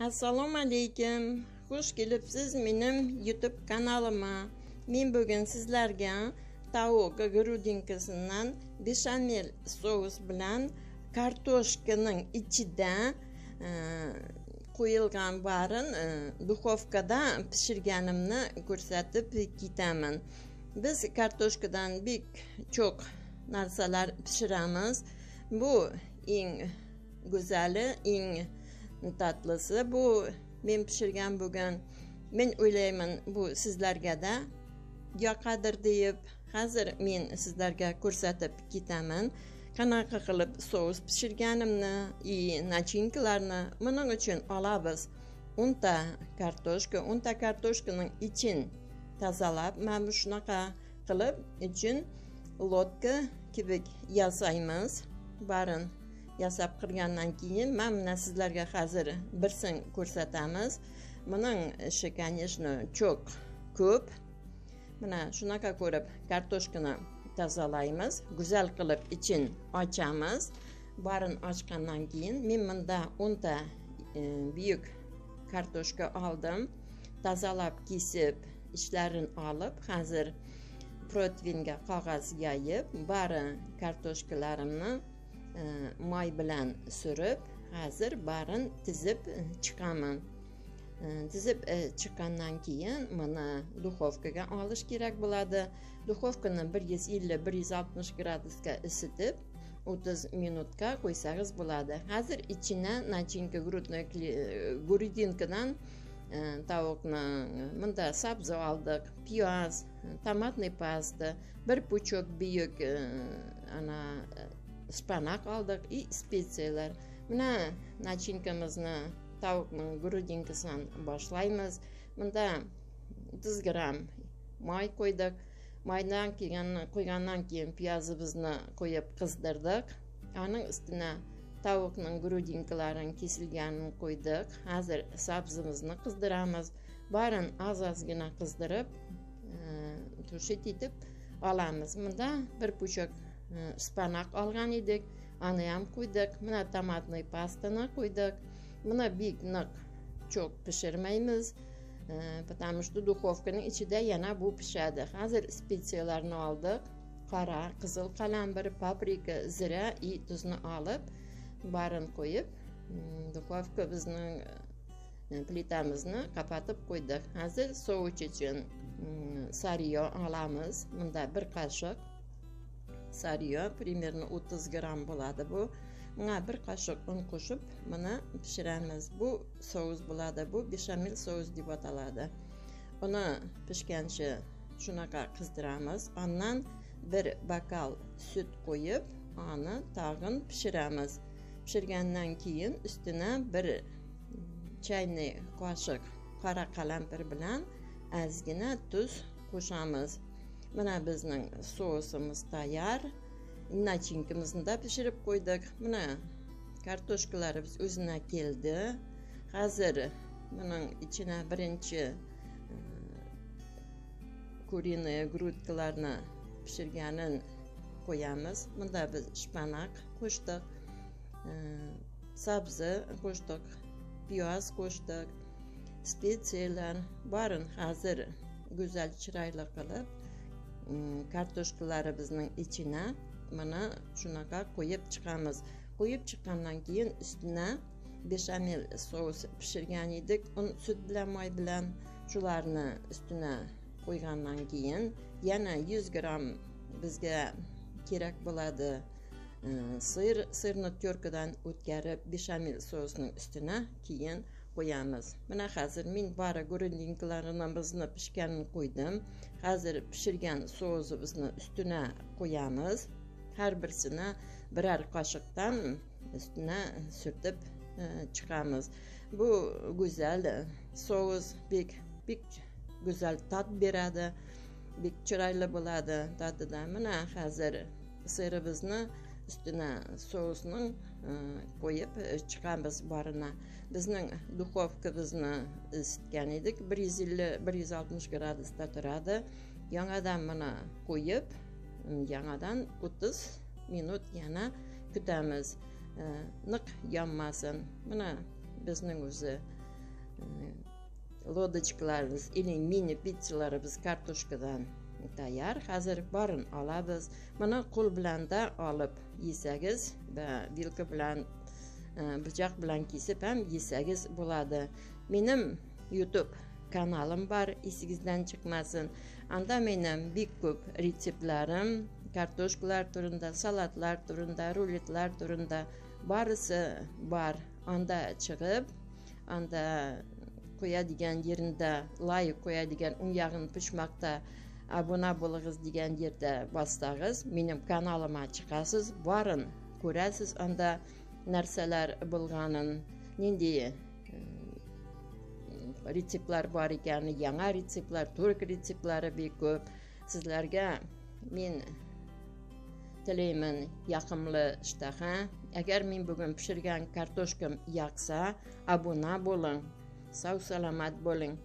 assalomu alaykum. Xush kelibsiz menim youtube kanalimga men bugun sizlarga tovuq grudinkasidan beshamel sous bilan kartoshkaning ichida e, qo'yilgan barin e, duxovkada pishirganimni ko'rsatib ketaman. Biz kartoshkadan bek cho'q narsalar pishiramiz. Bu eng go'zali eng tatlisi bu men pishirgan bugun men o'ylayman bu sizlargada yoqadir deb hozir men sizlarga ko'rsatib ketaman. Qanaqa qilib sous pishirganimni и начинкаларni buning uchun olamiz. O'nta kartoshka o'nta kartoshkaning ichin tozalab mana shunaqa qilib ichin lotka kibik yasaymiz. Barin. Yasab qilgandan keyin man mana sizlarga hozir birsin ko'rsatamiz. Buning ishi конечно cho'q ko'p. Mana shunaqa ko'rib kartoshkani tozalaymiz go'zal qilib ichin ochamiz. Barin ochgandan keyin men bunda o'nta e, buyuk kartoshka oldim. Tozalab kesib ishlarini olib hozir protvinga qog'oz yoyib bari kartoshkalarimni E, moy bilan surib hozir barin tizib e, chiqaman. E, tizib chiqqandan keyin mana duxovkaga olish kerak bo'ladi. Duxovkani bir yuz ellik bir yuz oltmish gradusga isitib o'ttiz minutga qo'ysangiz bo'ladi. Hozir ichini начинка грудной грудинкаdan tovuqni bunda sabzi oldik piyoz tomatniy pasta bir puchok buyuk ana шпанақ алдық и специялар мына начинкамызны тауықтың грудинкасынан башлаймыз. Мында жүз грамм май қойдық майдан келген қойғаннан кейін пиязыбызны қойып қыздырдық. Оның үстіне тауықтың грудинкаларын кесілгенін қойдық қазір сабзымызды қыздырамыз. Барын аз азгina қыздырып ә, етіп аламыз. Мында бір пучок spanak olgan edik ani ham qo'ydik mana tomatniy pastani qo'ydik buni big niq cho'k pishirmaymiz потому что duxovkani ichida yana bu pishadi hozir spetsiyalarni oldik qora qizil qalampir paprika zira и tuzni olib barini qo'yib duxovka bizning plitamizni qapatib qo'ydik hozir sovich uchun sariyo olamiz bunda bir qoshiq sariyo примерно o'ttiz gramm bo'ladi bu. Unga bir qoshiq un qo'shib buni pishiramiz. Bu sous bo'ladi bu beshamel sous deb ataladi. Uni pishgancha shunaqa qizdiramiz. Undan bir bokal sut qo'yib uni tag'in pishiramiz. Pishirgandan keyin ustiga bir chayniy qoshiq qora qalampir bilan ozgina tuz qo'shamiz. Mana bizning sousimiz tayyor nachinkamizni da pishirib qo'ydik mana kartoshkalarimiz o'zina keldi hozir buning ichine birinchi kуриный грудкаларni pishirganin qo'yamiz bunda biz shpanaq qo'shdik sabzi qo'shdik piyoz qo'shdik spetsiyalar barin hozir go'zal chiroyli qilib kartoshkalarimizni ichini mana shunaqa qo'yib chiqamiz qo'yib chiqqandan keyin ustiga beshamel sous pishirgan edik. Un sut bilan moy bilan shularni ustiga qo'ygandan keyin yana yuz gramm bizga kerak bo'ladi sir sirni terkadan o'tkazib beshamel sousning ustiga keyin qo'yamiz. Mana hozir men bari bizni pishganini qo'ydim. Hozir pishirgan sousimizni ustiga qo'yamiz. Har birsini birar qoshiqdan ustiga surtib e, chiqamiz. Bu go'zal sous bek bek go'zal tat beradi bek chiroyli bo'ladi tatida mana hozir sirimizni үстіне соусының қойып шығамыз барына біздің духовкабызны ісіткен едік бір жүз елу бір жүз алтмыш градуста тұрады жаңадан мұны қойып яңадан 30 минут яна күтеміз нық янмасын мына біздің өзі лодочкаларымыз или мини пиццаларымыз картошкадан tayyor. Hozir borini olamiz buni qo'l bilan da olib yesangiz va vilka bilan pichoq bilan kesib ham yesangiz bo'ladi. Menim youtube kanalim bor esingizdan chiqmasin. Anda menim bek ko'p retseptlarim kartoshkalar turida salatlar turida ruletlar turida barisi bor. Anda chiqib anda qo'yadigan yerida layik qo'yadigan un yog'ini pishmoqda абона болыңыз дегендерді бастағыз, менің каналыма шығасыз барын көресіз анда нәрселер болғанын нендей рецептлар бар екен жаңа рецептлар түрік рецептлары бек көп сіздерге мен тілеймін яқымлы іштаға егер мен бүгін пішірген картошкам яқса абона болың сау саламат болың